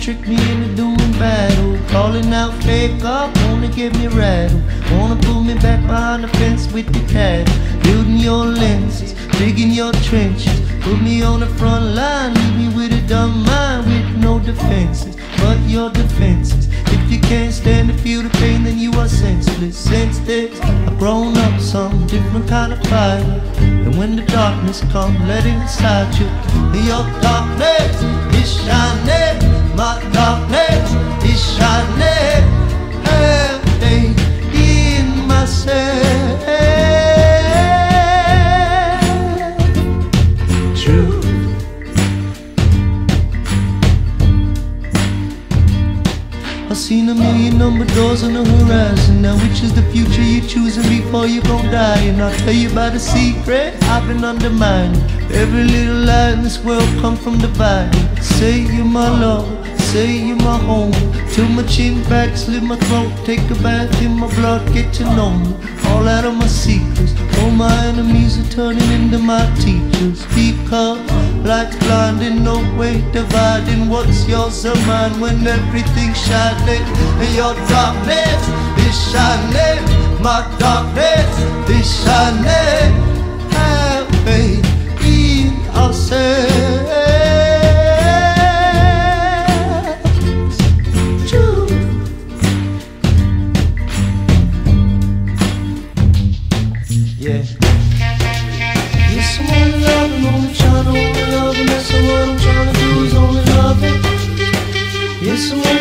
trick me into doing battle. Calling out fake up, wanna get me rattled. Wanna pull me back behind the fence with the cat. Building your lenses, digging your trenches. Put me on the front line, leave me with a dumb mind with no defenses. But your defenses. If you can't stand to feel the pain, then you are senseless. Since I've grown up some different kind of fire. When the darkness comes, let inside you. Your darkness is shining, my darkness is shining. Hey, in myself. True. A million number doors on the horizon. Now, which is the future you're choosing before you gon' die? And I'll tell you about a secret I've been undermining. Every little lie in this world come from dividing. Say you're my love, say you're my home. Till my chin back, slit my throat, take a bath in my blood, get to know me. All out of my secrets. All my enemies are turning into my teachers. Because light's blinding, no way dividing what's yours or mine when everything's shining. And your darkness is shining. My darkness is shining. Have faith in ourselves. Yeah. Need someone to love and only trying only love and that's what I'm trying to do is only love it. Need someone